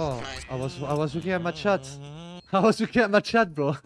Oh, I was I was looking at my chat. I was looking at my chat, bro.